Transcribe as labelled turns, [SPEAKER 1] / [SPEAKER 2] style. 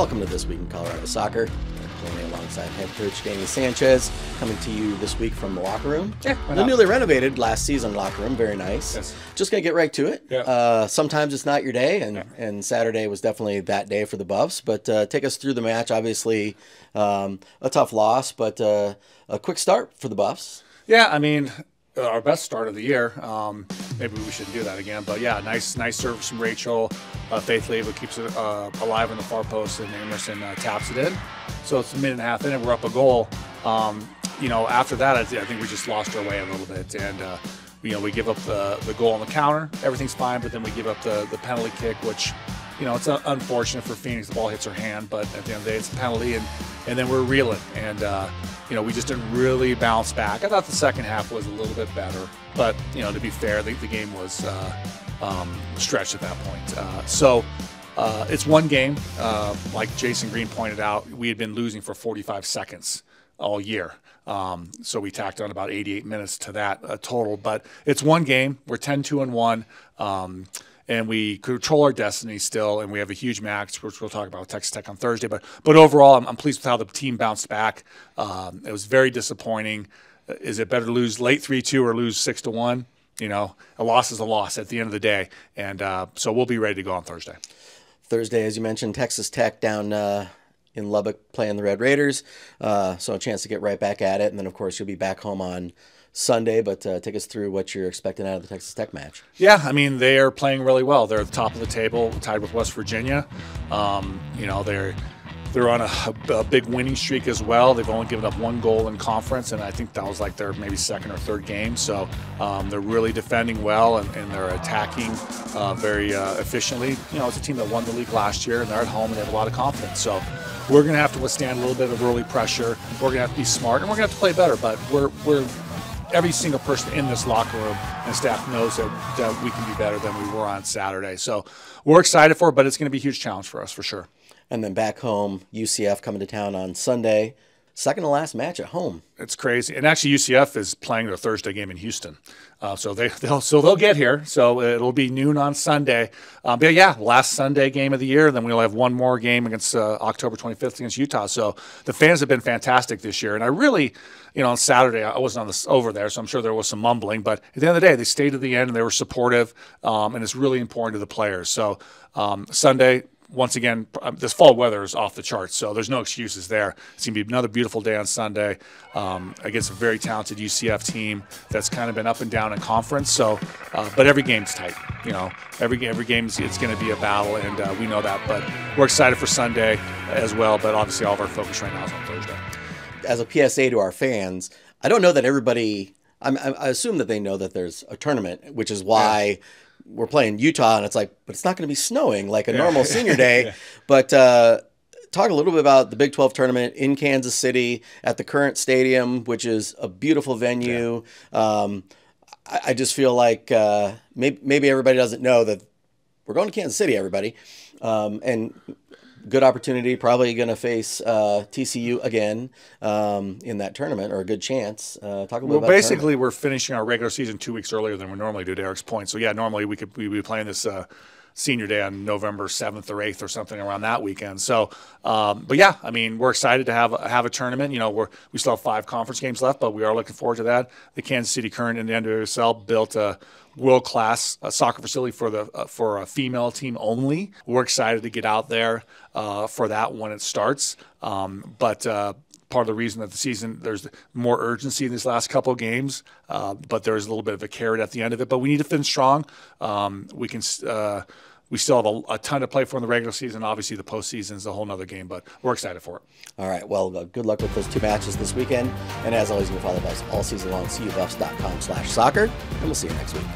[SPEAKER 1] Welcome to This Week in Colorado Soccer. Joining alongside head coach Danny Sanchez, coming to you this week from the locker room.
[SPEAKER 2] Yeah,
[SPEAKER 1] the newly renovated last season locker room, very nice.
[SPEAKER 2] Yes.
[SPEAKER 1] Just gonna get right to it.
[SPEAKER 2] Yeah.
[SPEAKER 1] Uh, sometimes it's not your day, and and Saturday was definitely that day for the Buffs. But uh, take us through the match. Obviously, um, a tough loss, but uh, a quick start for the Buffs.
[SPEAKER 2] Yeah, I mean, our best start of the year. Um, maybe we shouldn't do that again, but yeah, nice, nice service from Rachel. Uh, Faith Leva keeps it uh, alive on the far post, and Emerson uh, taps it in. So it's a minute and a half in, and we're up a goal. Um, you know, after that, I, th- I think we just lost our way a little bit, and uh, you know, we give up the, the goal on the counter. Everything's fine, but then we give up the, the penalty kick, which you know, it's unfortunate for Phoenix. The ball hits her hand, but at the end of the day, it's a penalty, and, and then we're reeling. And, uh, you know, we just didn't really bounce back. I thought the second half was a little bit better, but, you know, to be fair, the, the game was uh, um, stretched at that point. Uh, so uh, it's one game. Uh, like Jason Green pointed out, we had been losing for 45 seconds all year. Um, so we tacked on about 88 minutes to that uh, total. But it's one game. We're 10 2 and 1. Um, and we control our destiny still, and we have a huge match, which we'll talk about with Texas Tech on Thursday. But but overall, I'm, I'm pleased with how the team bounced back. Um, it was very disappointing. Is it better to lose late three two or lose six to one? You know, a loss is a loss at the end of the day, and uh, so we'll be ready to go on Thursday.
[SPEAKER 1] Thursday, as you mentioned, Texas Tech down uh, in Lubbock playing the Red Raiders. Uh, so a chance to get right back at it. And then, of course, you'll be back home on Sunday. But uh, take us through what you're expecting out of the Texas Tech match.
[SPEAKER 2] Yeah, I mean they are playing really well. They're at the top of the table, tied with West Virginia. Um, you know they're they're on a, a big winning streak as well. They've only given up one goal in conference, and I think that was like their maybe second or third game. So um, they're really defending well and, and they're attacking uh, very uh, efficiently. You know, it's a team that won the league last year, and they're at home and they have a lot of confidence. So we're going to have to withstand a little bit of early pressure. We're going to have to be smart, and we're going to have to play better. But we're we're every single person in this locker room and staff knows that, that we can be better than we were on Saturday. So we're excited for it, but it's going to be a huge challenge for us for sure.
[SPEAKER 1] And then back home, UCF coming to town on Sunday. Second to last match at home.
[SPEAKER 2] It's crazy, and actually UCF is playing their Thursday game in Houston, uh, so they they'll so they'll get here. So it'll be noon on Sunday. Um, but yeah, last Sunday game of the year. Then we'll have one more game against uh, October 25th against Utah. So the fans have been fantastic this year, and I really, you know, on Saturday I wasn't on this over there, so I'm sure there was some mumbling. But at the end of the day, they stayed to the end and they were supportive, um, and it's really important to the players. So um, Sunday once again, um, this fall weather is off the charts, so there's no excuses there. It's going to be another beautiful day on Sunday um, against a very talented UCF team that's kind of been up and down in conference. So, uh, but every game's tight. You know, every every game's it's going to be a battle, and uh, we know that. But we're excited for Sunday as well. But obviously, all of our focus right now is on Thursday.
[SPEAKER 1] As a PSA to our fans, I don't know that everybody. I'm, I I assume that they know that there's a tournament, which is why we're playing Utah, and it's like, but it's not going to be snowing like a normal senior day. But uh, talk a little bit about the Big 12 tournament in Kansas City at the current stadium, which is a beautiful venue. Um, I, I just feel like uh, maybe, maybe everybody doesn't know that we're going to Kansas City, everybody. Um, and good opportunity, probably going to face uh, TCU again um, in that tournament, or a good chance. Uh, talk a little
[SPEAKER 2] Well,
[SPEAKER 1] about
[SPEAKER 2] basically, we're finishing our regular season two weeks earlier than we normally do. To Eric's point, so yeah, normally we could we be playing this uh, senior day on November seventh or eighth or something around that weekend. So, um, but yeah, I mean, we're excited to have have a tournament. You know, we're we still have five conference games left, but we are looking forward to that. The Kansas City Current and the NWSL built a world class uh, soccer facility for the uh, for a female team only. We're excited to get out there uh, for that when it starts. Um, but uh, part of the reason that the season there's more urgency in these last couple of games, uh, but there's a little bit of a carrot at the end of it. But we need to finish strong. Um, we can. Uh, we still have a, a ton to play for in the regular season. Obviously, the postseason is a whole nother game, but we're excited for it.
[SPEAKER 1] All right. Well, uh, good luck with those two matches this weekend. And as always, you can follow us all season long, cubuffs.com slash soccer. And we'll see you next week.